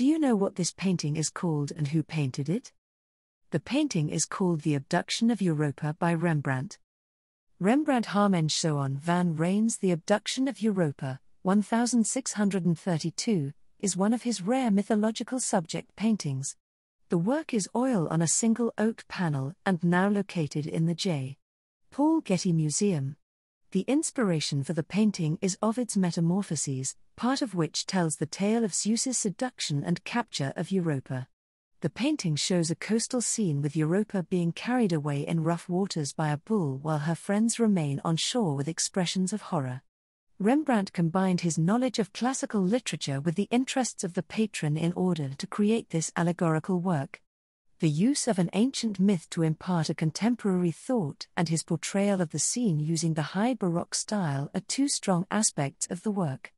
Do you know what this painting is called and who painted it? The painting is called The Abduction of Europa by Rembrandt. Rembrandt Harmenszoon van Rijn's The Abduction of Europa, 1632, is one of his rare mythological subject paintings. The work is oil on a single oak panel and now located in the J. Paul Getty Museum. The inspiration for the painting is Ovid's Metamorphoses, part of which tells the tale of Zeus's seduction and capture of Europa. The painting shows a coastal scene with Europa being carried away in rough waters by a bull while her friends remain on shore with expressions of horror. Rembrandt combined his knowledge of classical literature with the interests of the patron in order to create this allegorical work the use of an ancient myth to impart a contemporary thought, and his portrayal of the scene using the high Baroque style are two strong aspects of the work.